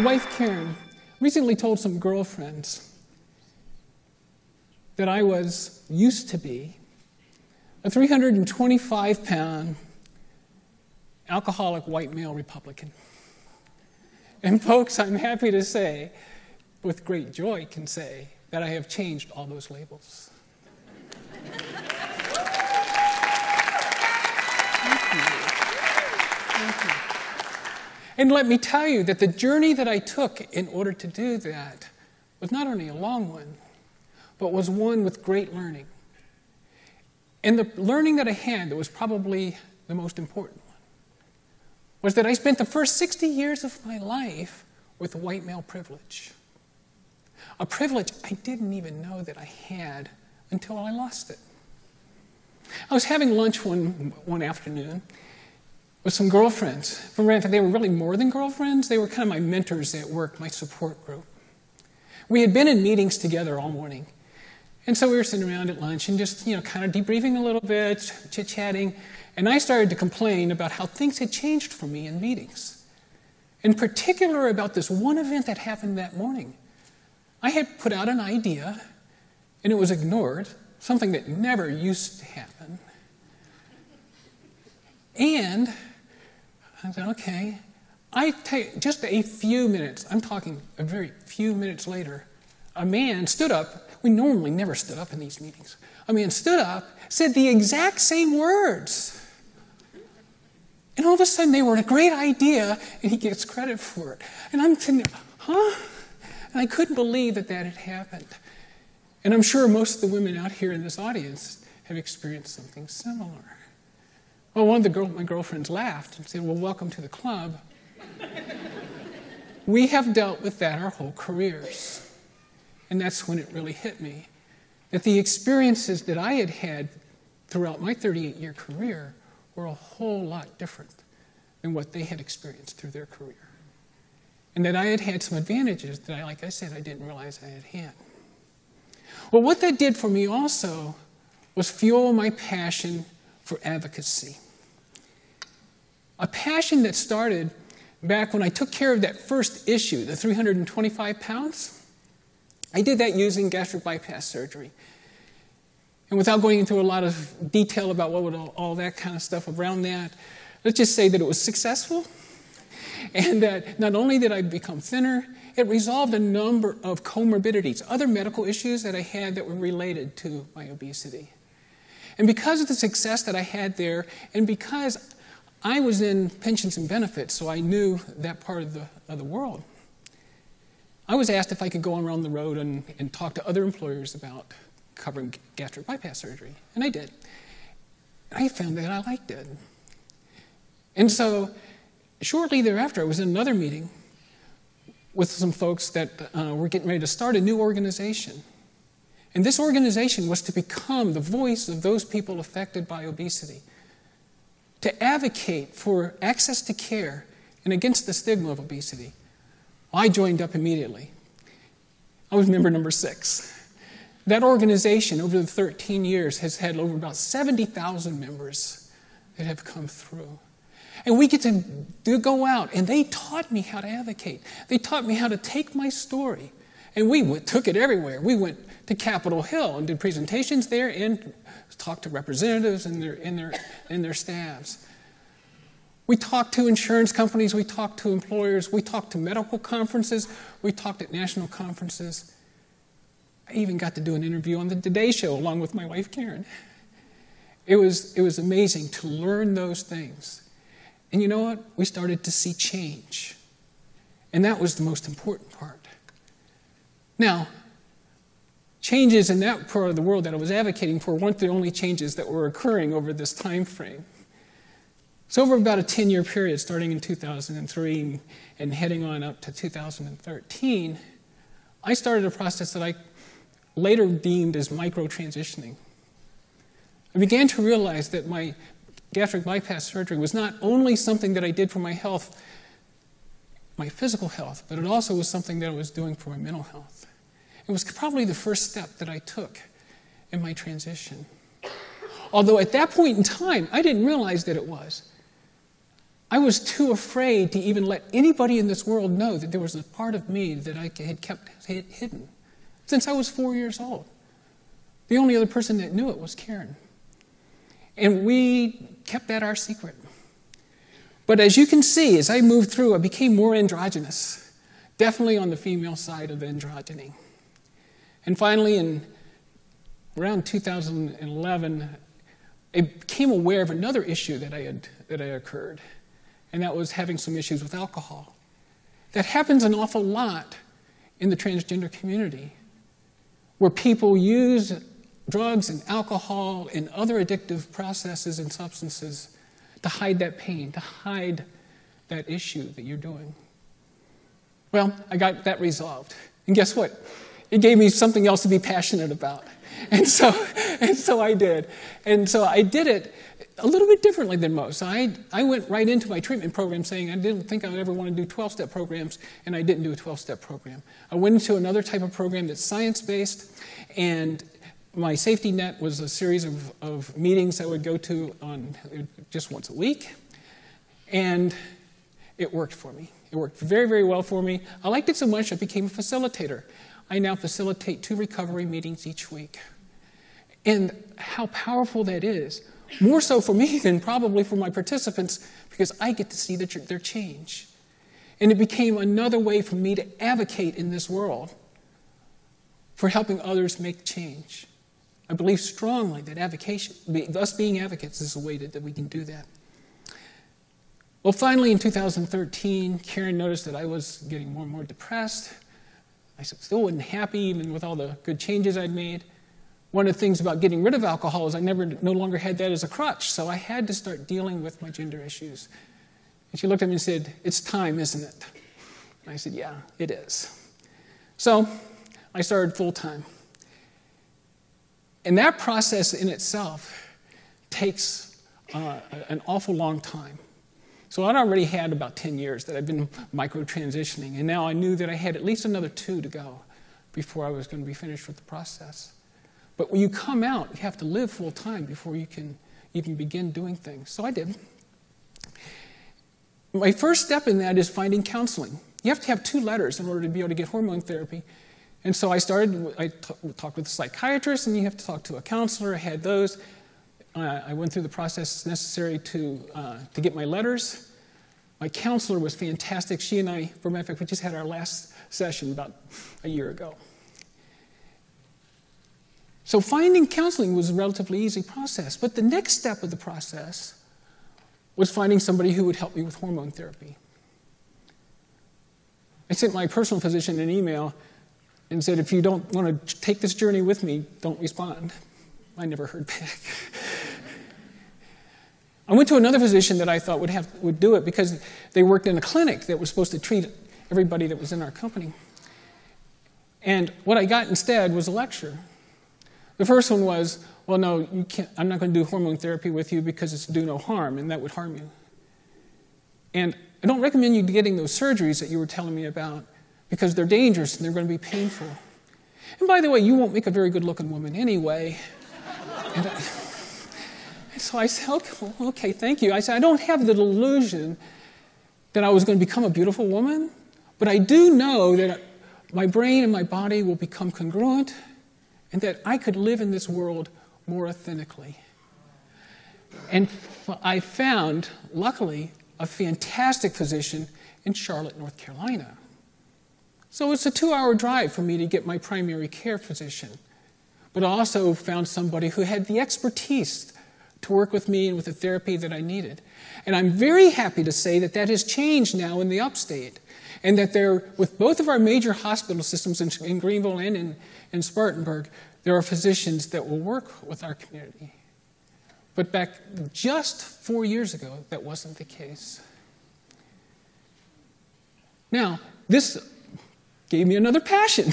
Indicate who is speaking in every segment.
Speaker 1: wife, Karen, recently told some girlfriends that I was, used to be, a 325 pound alcoholic white male Republican. And, folks, I'm happy to say, with great joy, can say that I have changed all those labels. Thank you. Thank you. And let me tell you that the journey that I took in order to do that was not only a long one, but was one with great learning. And the learning that I had that was probably the most important one was that I spent the first 60 years of my life with white male privilege. A privilege I didn't even know that I had until I lost it. I was having lunch one, one afternoon, with some girlfriends. From they were really more than girlfriends, they were kind of my mentors at work, my support group. We had been in meetings together all morning. And so we were sitting around at lunch and just, you know, kind of debriefing a little bit, chit chatting. And I started to complain about how things had changed for me in meetings. In particular, about this one event that happened that morning. I had put out an idea, and it was ignored, something that never used to happen. And I said, okay. I take just a few minutes, I'm talking a very few minutes later, a man stood up. We normally never stood up in these meetings. A man stood up, said the exact same words. And all of a sudden, they were a great idea, and he gets credit for it. And I'm thinking, huh? And I couldn't believe that that had happened. And I'm sure most of the women out here in this audience have experienced something similar. Well, one of the girl, my girlfriends laughed and said, Well, welcome to the club. we have dealt with that our whole careers. And that's when it really hit me that the experiences that I had had throughout my 38 year career were a whole lot different than what they had experienced through their career. And that I had had some advantages that, I, like I said, I didn't realize I had had. Well, what that did for me also was fuel my passion for advocacy. A passion that started back when I took care of that first issue, the 325 pounds. I did that using gastric bypass surgery. And without going into a lot of detail about what all, all that kind of stuff around that, let's just say that it was successful. And that not only did I become thinner, it resolved a number of comorbidities, other medical issues that I had that were related to my obesity. And because of the success that I had there, and because I was in pensions and benefits, so I knew that part of the, of the world, I was asked if I could go around the road and, and talk to other employers about covering gastric bypass surgery. And I did. I found that I liked it. And so, shortly thereafter, I was in another meeting with some folks that uh, were getting ready to start a new organization. And this organization was to become the voice of those people affected by obesity, to advocate for access to care and against the stigma of obesity. I joined up immediately. I was member number six. That organization, over the 13 years, has had over about 70,000 members that have come through. And we get to, go out, and they taught me how to advocate. They taught me how to take my story, and we went, took it everywhere. We went to Capitol Hill and did presentations there and talked to representatives and their, and their, and their staffs. We talked to insurance companies, we talked to employers, we talked to medical conferences, we talked at national conferences. I even got to do an interview on the Today Show along with my wife Karen. It was, it was amazing to learn those things. And you know what? We started to see change. And that was the most important part. Now, changes in that part of the world that I was advocating for weren't the only changes that were occurring over this time frame. So, over about a 10 year period, starting in 2003 and heading on up to 2013, I started a process that I later deemed as micro transitioning. I began to realize that my gastric bypass surgery was not only something that I did for my health, my physical health, but it also was something that I was doing for my mental health. It was probably the first step that I took in my transition. Although at that point in time, I didn't realize that it was. I was too afraid to even let anybody in this world know that there was a part of me that I had kept hidden since I was four years old. The only other person that knew it was Karen. And we kept that our secret. But as you can see, as I moved through, I became more androgynous, definitely on the female side of androgyny. And finally, in around 2011, I became aware of another issue that I had that had occurred and that was having some issues with alcohol. That happens an awful lot in the transgender community, where people use drugs and alcohol and other addictive processes and substances to hide that pain, to hide that issue that you're doing. Well, I got that resolved. And guess what? It gave me something else to be passionate about. And so, and so I did. And so I did it a little bit differently than most. I, I went right into my treatment program saying I didn't think I would ever want to do 12 step programs, and I didn't do a 12 step program. I went into another type of program that's science based, and my safety net was a series of, of meetings I would go to on just once a week, and it worked for me. It worked very, very well for me. I liked it so much I became a facilitator. I now facilitate two recovery meetings each week. And how powerful that is more so for me than probably for my participants because I get to see their change. And it became another way for me to advocate in this world for helping others make change. I believe strongly that advocation, us being advocates, is a way that, that we can do that. Well, finally, in 2013, Karen noticed that I was getting more and more depressed. I still wasn't happy, even with all the good changes I'd made one of the things about getting rid of alcohol is I never, no longer had that as a crutch, so I had to start dealing with my gender issues. And she looked at me and said, It's time, isn't it? And I said, Yeah, it is. So I started full time. And that process in itself takes uh, an awful long time. So I'd already had about 10 years that I'd been micro transitioning, and now I knew that I had at least another two to go before I was going to be finished with the process. But when you come out, you have to live full time before you can even begin doing things. So I did. My first step in that is finding counseling. You have to have two letters in order to be able to get hormone therapy. And so I started, I talked with a psychiatrist, and you have to talk to a counselor. I had those. Uh, I went through the process necessary to, uh, to get my letters. My counselor was fantastic. She and I, for a matter of fact, we just had our last session about a year ago. So finding counseling was a relatively easy process. But the next step of the process was finding somebody who would help me with hormone therapy. I sent my personal physician an email and said, if you don't want to take this journey with me, don't respond. I never heard back. I went to another physician that I thought would, have, would do it because they worked in a clinic that was supposed to treat everybody that was in our company. And what I got instead was a lecture the first one was, well, no, I'm not going to do hormone therapy with you because it's do no harm, and that would harm you. And I don't recommend you getting those surgeries that you were telling me about because they're dangerous and they're going to be painful. And by the way, you won't make a very good looking woman anyway. So I said, okay, okay, thank you. I said, I don't have the delusion that I was going to become a beautiful woman, but I do know that my brain and my body will become congruent and that I could live in this world more authentically. And I found, luckily, a fantastic physician in Charlotte, North Carolina. So it's a two hour drive for me to get my primary care physician. But I also found somebody who had the expertise to work with me and with the therapy that I needed. And I'm very happy to say that that has changed now in the upstate. And that there, with both of our major hospital systems in, in Greenville and in, in Spartanburg, there are physicians that will work with our community. But back just four years ago, that wasn't the case. Now, this gave me another passion,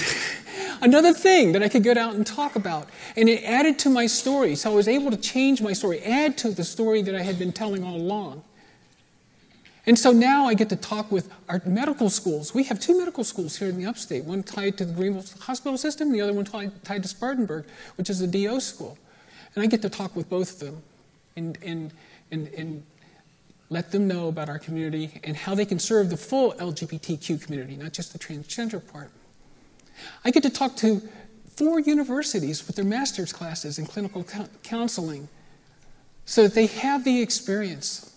Speaker 1: another thing that I could get out and talk about. And it added to my story. So I was able to change my story, add to the story that I had been telling all along. And so now I get to talk with our medical schools. We have two medical schools here in the upstate, one tied to the Greenville Hospital System, the other one tied, tied to Spartanburg, which is a DO school. And I get to talk with both of them and, and, and, and let them know about our community and how they can serve the full LGBTQ community, not just the transgender part. I get to talk to four universities with their master's classes in clinical counseling so that they have the experience.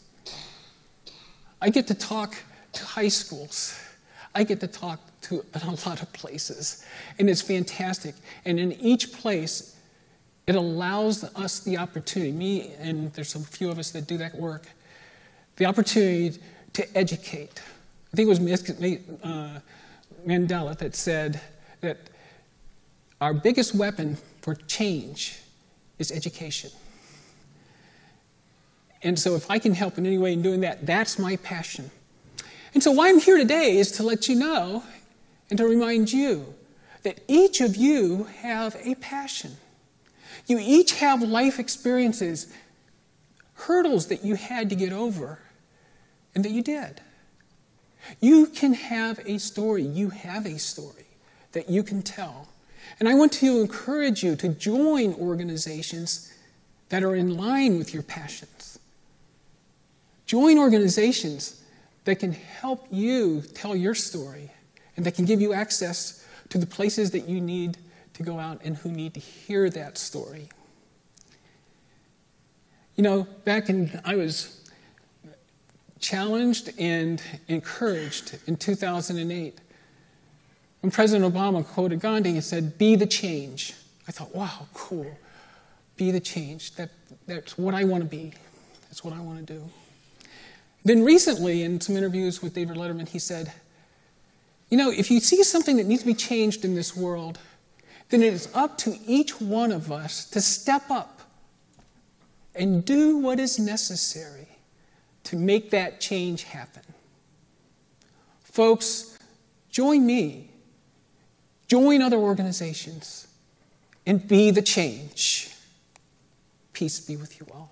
Speaker 1: I get to talk to high schools. I get to talk to a lot of places, and it's fantastic. And in each place, it allows us the opportunity, me and there's a few of us that do that work, the opportunity to educate. I think it was uh, Mandela that said that our biggest weapon for change is education. And so, if I can help in any way in doing that, that's my passion. And so, why I'm here today is to let you know and to remind you that each of you have a passion. You each have life experiences, hurdles that you had to get over, and that you did. You can have a story, you have a story that you can tell. And I want to encourage you to join organizations that are in line with your passions. Join organizations that can help you tell your story and that can give you access to the places that you need to go out and who need to hear that story. You know, back in, I was challenged and encouraged in 2008 when President Obama quoted Gandhi and said, Be the change. I thought, wow, cool. Be the change. That, that's what I want to be. That's what I want to do. Then recently, in some interviews with David Letterman, he said, You know, if you see something that needs to be changed in this world, then it is up to each one of us to step up and do what is necessary to make that change happen. Folks, join me, join other organizations, and be the change. Peace be with you all.